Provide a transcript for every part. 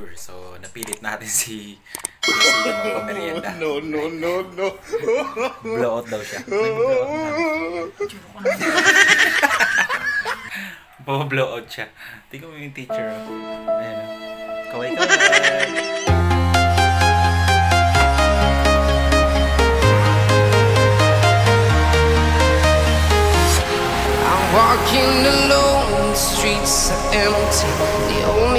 ka-venture. So, napilit natin si si ng pamerienda. No, no, no, no. Blowout daw siya. Nag-blowout blowout siya. Tingnan mo yung teacher. oh. Ayan o. Kaway-kaway. I'm walking alone, the streets are empty.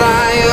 fire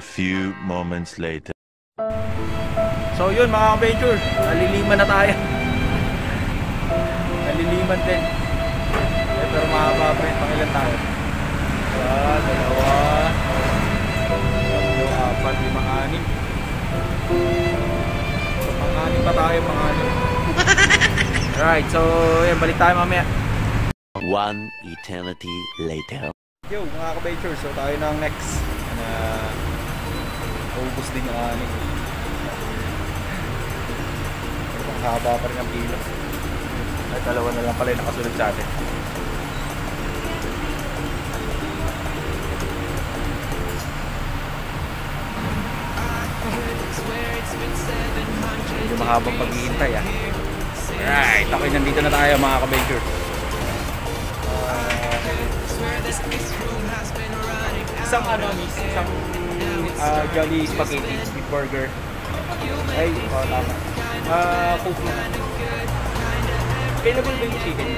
A few moments later. So yun mga ka-venture, naliliman na tayo. naliliman din. Eh, pero mahaba pa rin, pangilan tayo. Isa, dalawa, tatlo, apat, lima, anim. So, mga-anim pa tayo, mga-anim. Alright, so yan, balik tayo mamaya. One eternity later. Yo, mga ka-venture, so tayo na ang next. Ubus din yung anim. Ang haba pa rin ang pila. Ay, dalawa na lang pala yung nakasunod sa atin. Medyo mahabang paghihintay ah. Alright, okay, nandito na tayo mga ka-venture. isang ano isang ah, Jolly Spaghetti with burger. Ay, oh, tama. Ah, coke na. Available ba yung chicken?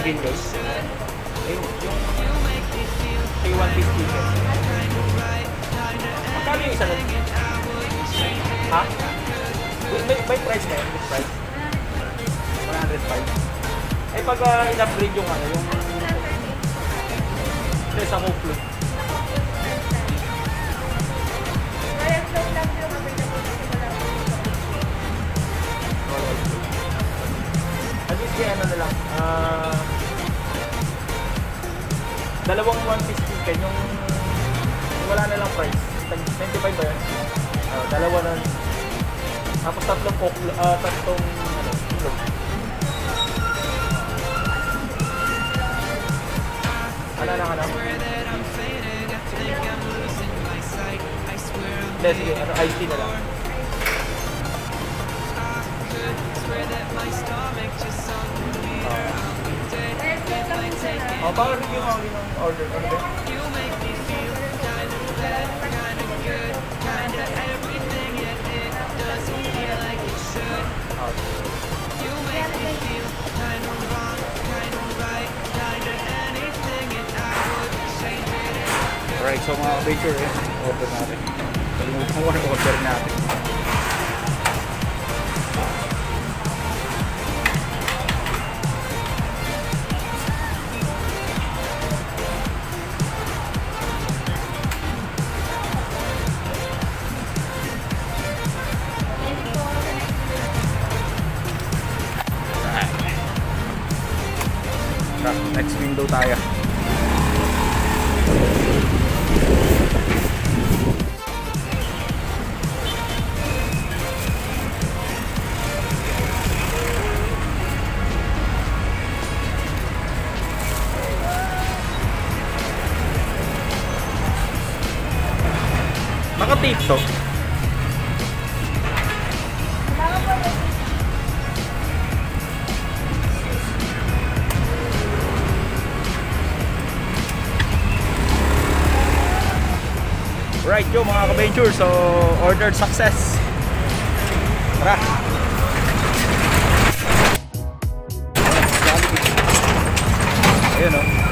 Chicken guys? Ayun, yung kay one piece chicken. Magkano yung isa nun? Ha? May, may price na yun? With price? 105. Eh pag uh, in-upgrade yung ano, yung sa Coke Kaya ano na lang. Ah... dalawang one piece chicken yung wala na lang price. 25 ba yun? Ah, dalawa na. Tapos tatlong ah, tatlong Hindi, sige, ano, iced tea na lang. Oh, bakit yung ang yung order? Ano ba? Alright, so mga baker eh, order natin. yung order natin. Next window tayo. Naka-tape to. Right yo mga ka-venture, so ordered success. Tara. Ayun oh.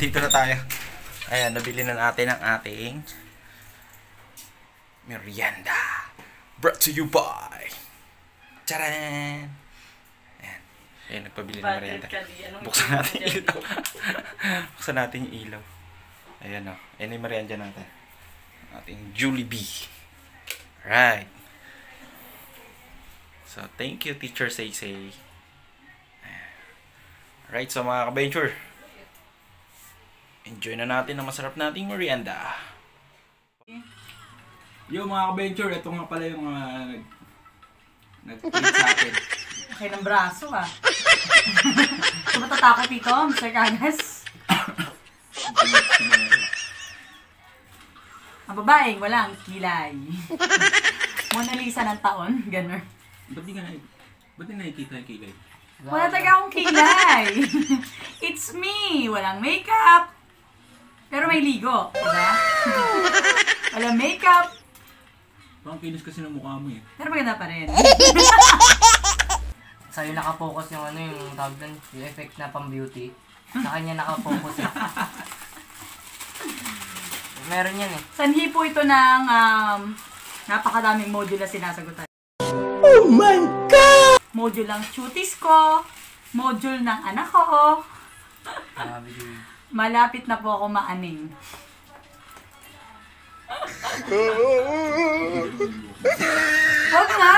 Nandito na tayo. Ayan, nabili na natin ang ating merienda. Brought to you by Charan! Ayan. Ayan, nagpabili ng merienda. Buksan natin yung ilaw. Buksan natin yung ilaw. Ayan o. Ayan yung merienda natin. Ating Jollibee. Right. So, thank you, Teacher Saysay. Alright, so mga ka-venture, enjoy na natin ang masarap nating merienda. Yo mga ka-venture, ito nga pala yung mga nag nag-tweet sa atin. Laki ng braso ah. Ito matatakot dito, Mr. Cagas? Ang babaeng walang kilay. Mona Lisa ng taon, gano'n. Ba't di ka na, ba't di nakikita yung kilay? Wala talaga akong kilay. It's me. Walang makeup. Pero may ligo. Diba? Walang makeup. Parang kinis kasi ng mukha mo eh. Pero maganda pa rin. Sa'yo nakapokus yung ano yung tawag doon, yung effect na pang beauty. Sa kanya nakapokus eh. Meron yan eh. Sanhi po ito ng um, napakadaming module na sinasagutan. Oh my God! Module ng cuties ko, module ng anak ko, Grabe. Malapit na po ako maaning. Huwag nga,